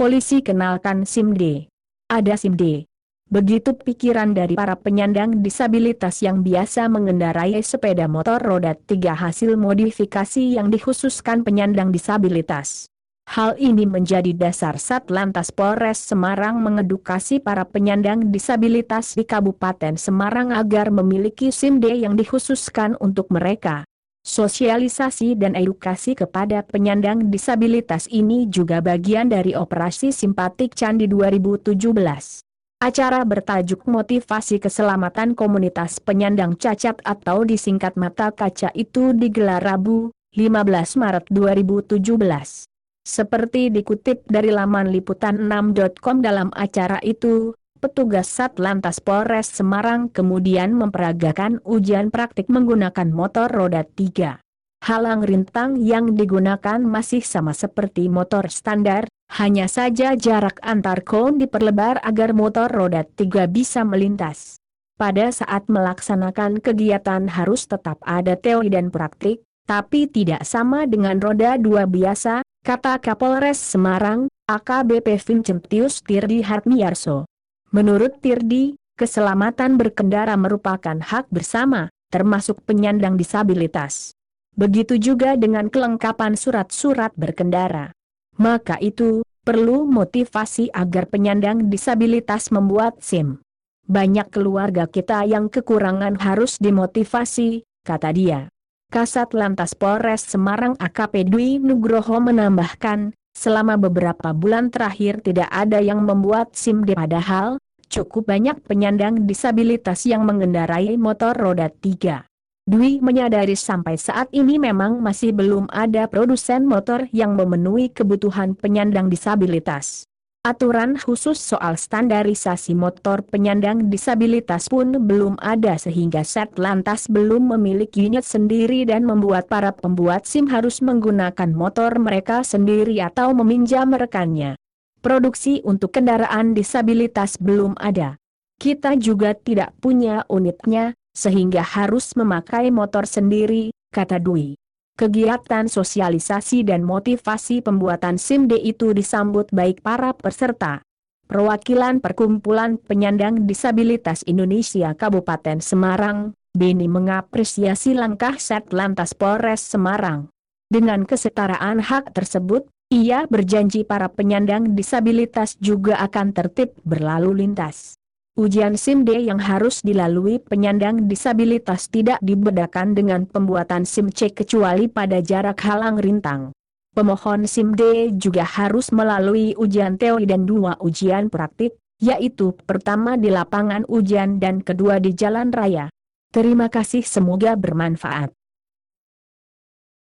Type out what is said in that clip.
polisi kenalkan SIM D. Ada SIM D. Begitu pikiran dari para penyandang disabilitas yang biasa mengendarai sepeda motor roda tiga hasil modifikasi yang dikhususkan penyandang disabilitas. Hal ini menjadi dasar Satlantas Polres Semarang mengedukasi para penyandang disabilitas di Kabupaten Semarang agar memiliki SIM D yang dikhususkan untuk mereka. Sosialisasi dan edukasi kepada penyandang disabilitas ini juga bagian dari Operasi Simpatik Candi 2017. Acara bertajuk Motivasi Keselamatan Komunitas Penyandang Cacat atau disingkat Mata Kaca itu digelar Rabu, 15 Maret 2017. Seperti dikutip dari laman liputan6.com dalam acara itu, petugas Satlantas Polres Semarang kemudian memperagakan ujian praktik menggunakan motor roda 3. Halang rintang yang digunakan masih sama seperti motor standar, hanya saja jarak antar kon diperlebar agar motor roda tiga bisa melintas. Pada saat melaksanakan kegiatan harus tetap ada teori dan praktik, tapi tidak sama dengan roda dua biasa, kata Kapolres Semarang, AKBP Vincentius Tirdi Hartmiarso. Menurut Tirdi, keselamatan berkendara merupakan hak bersama, termasuk penyandang disabilitas. Begitu juga dengan kelengkapan surat-surat berkendara. Maka itu, perlu motivasi agar penyandang disabilitas membuat SIM. Banyak keluarga kita yang kekurangan harus dimotivasi, kata dia. Kasat Lantas Polres Semarang AKP Dwi Nugroho menambahkan, selama beberapa bulan terakhir tidak ada yang membuat SIM padahal, cukup banyak penyandang disabilitas yang mengendarai motor roda tiga. Dwi menyadari sampai saat ini memang masih belum ada produsen motor yang memenuhi kebutuhan penyandang disabilitas. Aturan khusus soal standarisasi motor penyandang disabilitas pun belum ada sehingga set lantas belum memiliki unit sendiri dan membuat para pembuat SIM harus menggunakan motor mereka sendiri atau meminjam rekannya. Produksi untuk kendaraan disabilitas belum ada. Kita juga tidak punya unitnya, sehingga harus memakai motor sendiri, kata Dwi. Kegiatan sosialisasi dan motivasi pembuatan SIM D itu disambut baik para peserta. Perwakilan Perkumpulan Penyandang Disabilitas Indonesia Kabupaten Semarang, Beni mengapresiasi langkah Set Lantas Polres Semarang. Dengan kesetaraan hak tersebut, ia berjanji para penyandang disabilitas juga akan tertib berlalu lintas. Ujian SIM D yang harus dilalui penyandang disabilitas tidak dibedakan dengan pembuatan SIM C kecuali pada jarak halang rintang. Pemohon SIM D juga harus melalui ujian teori dan dua ujian praktik, yaitu pertama di lapangan ujian dan kedua di jalan raya. Terima kasih semoga bermanfaat.